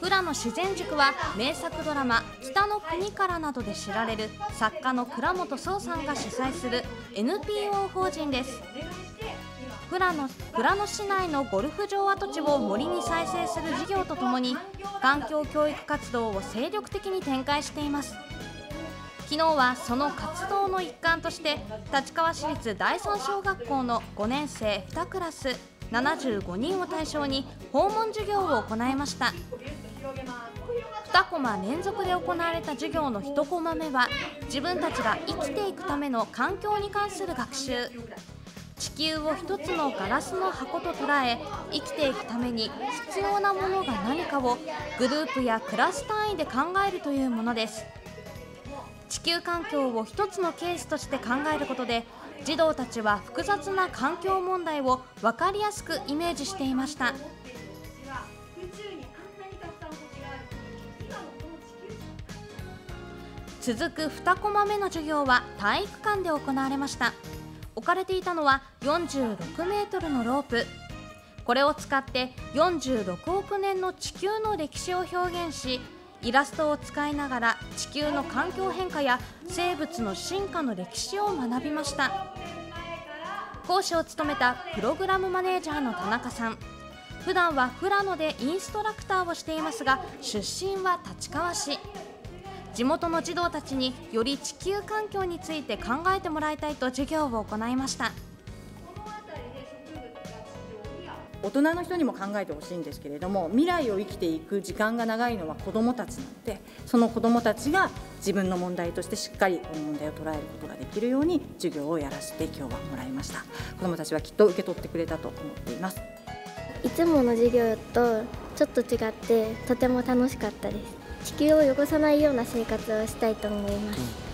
富良野自然塾は名作ドラマ「北の国から」などで知られる作家の倉本壮さんが主催する NPO 法人です。富良野富良野市内のゴルフ場跡地を森に再生する事業とともに環境教育活動を精力的に展開しています。昨日はその活動の一環として立川市立第三小学校の5年生2クラス75人を対象に訪問授業を行いました。2コマ連続で行われた授業の1コマ目は自分たちが生きていくための環境に関する学習。地球を一つのガラスの箱と捉え生きていくために必要なものが何かをグループやクラス単位で考えるというものです。地球環境を一つのケースとして考えることで児童たちは複雑な環境問題を分かりやすくイメージしていました。続く2コマ目の授業は体育館で行われました。置かれていたのは46メートルのロープ。これを使って46億年の地球の歴史を表現しイラストを使いながら地球の環境変化や生物の進化の歴史を学びました。講師を務めたプログラムマネージャーの田中さん。普段は富良野でインストラクターをしていますが出身は立川市。地元の児童たちにより地球環境について考えてもらいたいと授業を行いました。大人の人にも考えてほしいんですけれども未来を生きていく時間が長いのは子どもたちなのでその子どもたちが自分の問題としてしっかりこの問題を捉えることができるように授業をやらせて今日はもらいました。子どもたちはきっと受け取ってくれたと思っています。いつもの授業とちょっと違ってとても楽しかったです地球を汚さないような生活をしたいと思います、